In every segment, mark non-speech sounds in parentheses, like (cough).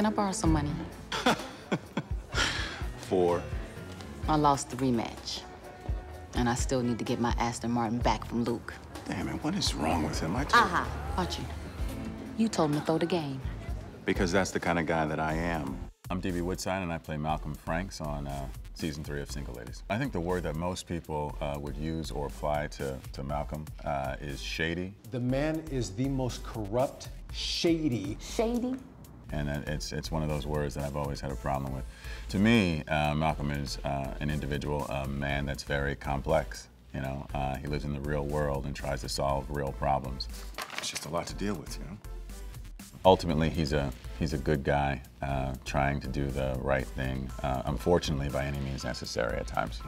Can I borrow some money? (laughs) For? I lost the rematch. And I still need to get my Aston Martin back from Luke. Damn it, what is wrong with him? I told Aha, Archie. You told him to throw the game. Because that's the kind of guy that I am. I'm D.B. Woodside, and I play Malcolm Franks on uh, season three of Single Ladies. I think the word that most people uh, would use or apply to, to Malcolm uh, is shady. The man is the most corrupt, shady. Shady? And it's, it's one of those words that I've always had a problem with. To me, uh, Malcolm is uh, an individual, a man that's very complex. You know, uh, he lives in the real world and tries to solve real problems. It's just a lot to deal with, you know? Ultimately, he's a, he's a good guy uh, trying to do the right thing, uh, unfortunately, by any means necessary at times.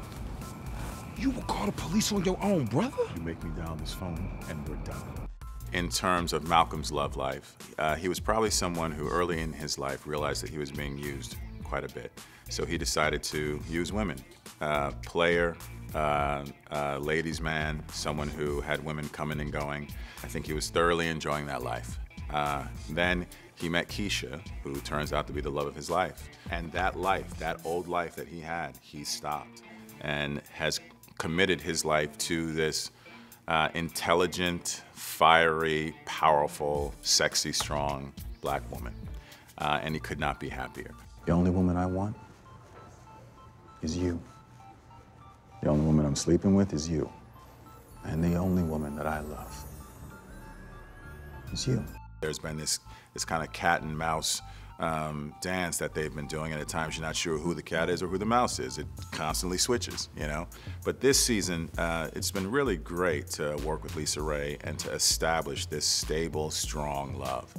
You will call the police on your own, brother? You make me down this phone, and we're done. In terms of Malcolm's love life, uh, he was probably someone who early in his life realized that he was being used quite a bit. So he decided to use women. Uh, player, uh, uh, ladies' man, someone who had women coming and going. I think he was thoroughly enjoying that life. Uh, then he met Keisha, who turns out to be the love of his life. And that life, that old life that he had, he stopped and has committed his life to this uh, intelligent, fiery, powerful, sexy, strong black woman. Uh, and he could not be happier. The only woman I want is you. The only woman I'm sleeping with is you. And the only woman that I love is you. There's been this, this kind of cat and mouse um, dance that they've been doing, and at times you're not sure who the cat is or who the mouse is. It constantly switches, you know? But this season, uh, it's been really great to work with LisaRaye and to establish this stable, strong love.